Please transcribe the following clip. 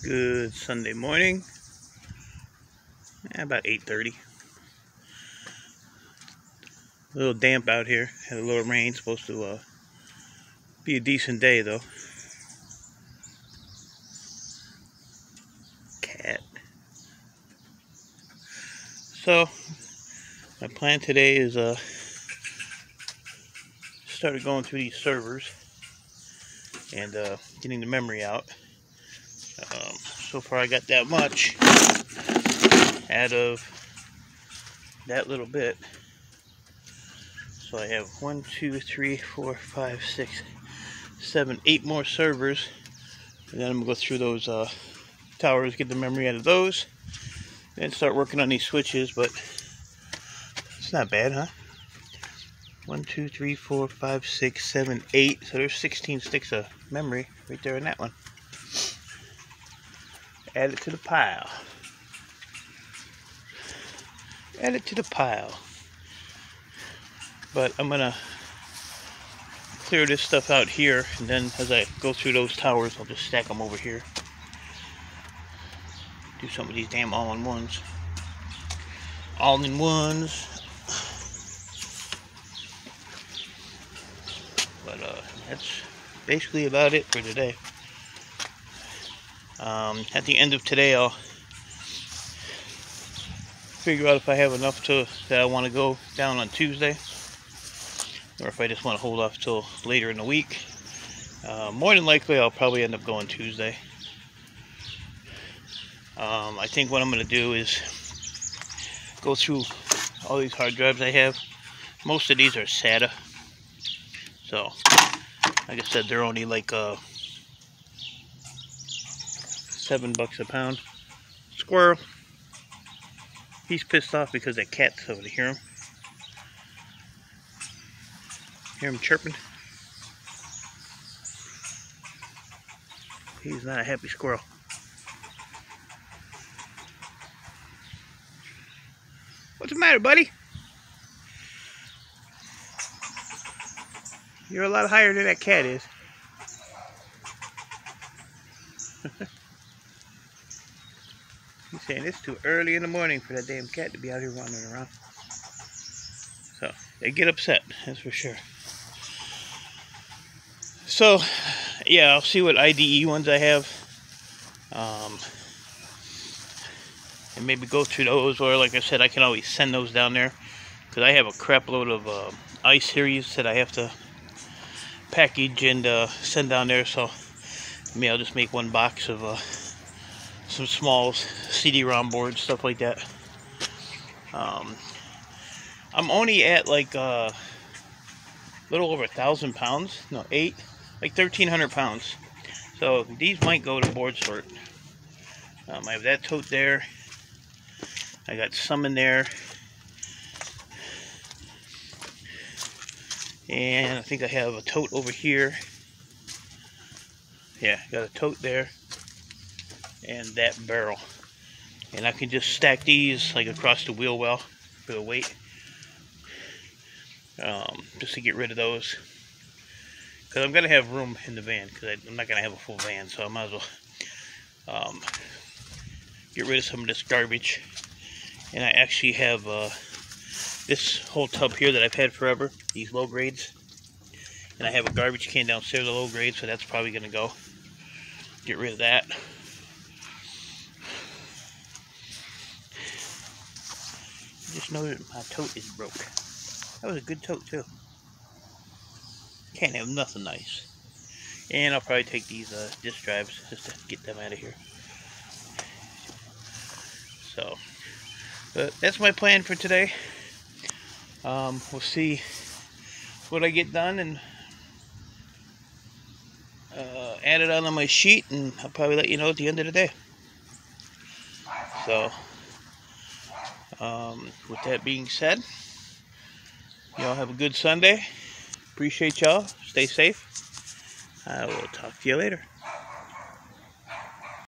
Good Sunday morning. about 8.30. A little damp out here. Had a little rain. Supposed to uh, be a decent day though. Cat. So, my plan today is uh, started going through these servers and uh, getting the memory out. Um, so far I got that much out of that little bit. So I have one, two, three, four, five, six, seven, eight more servers. And then I'm gonna go through those uh, towers, get the memory out of those, and start working on these switches, but it's not bad, huh? One, two, three, four, five, six, seven, eight. So there's 16 sticks of memory right there in that one add it to the pile. Add it to the pile. But I'm gonna clear this stuff out here and then as I go through those towers I'll just stack them over here. Do some of these damn all-in-ones. All-in-ones. But uh, that's basically about it for today. Um, at the end of today, I'll figure out if I have enough to that I want to go down on Tuesday, or if I just want to hold off till later in the week. Uh, more than likely, I'll probably end up going Tuesday. Um, I think what I'm going to do is go through all these hard drives I have. Most of these are SATA. So, like I said, they're only like uh, seven bucks a pound. Squirrel. He's pissed off because that cat's over to hear him. Hear him chirping. He's not a happy squirrel. What's the matter, buddy? You're a lot higher than that cat is. He's saying it's too early in the morning for that damn cat to be out here wandering around. So, they get upset, that's for sure. So, yeah, I'll see what IDE ones I have. Um, and maybe go through those, or like I said, I can always send those down there. Because I have a crap load of uh, iSeries that I have to package and uh, send down there. So, maybe I'll just make one box of... Uh, some small CD-ROM boards, stuff like that. Um, I'm only at like a uh, little over a thousand pounds. No, eight, like 1,300 pounds. So these might go to board sort. Um, I have that tote there. I got some in there. And I think I have a tote over here. Yeah, got a tote there and that barrel. And I can just stack these like across the wheel well for the weight. Um, just to get rid of those. Because I'm going to have room in the van. Because I'm not going to have a full van. So I might as well um, get rid of some of this garbage. And I actually have uh, this whole tub here that I've had forever. These low grades. And I have a garbage can downstairs, the low grade. So that's probably going to go. Get rid of that. Just know that my tote is broke. That was a good tote too. Can't have nothing nice. And I'll probably take these uh, disk drives just to get them out of here. So, but that's my plan for today. Um, we'll see what I get done and uh, add it on my sheet and I'll probably let you know at the end of the day. So, um, with that being said, y'all have a good Sunday. Appreciate y'all. Stay safe. I will talk to you later.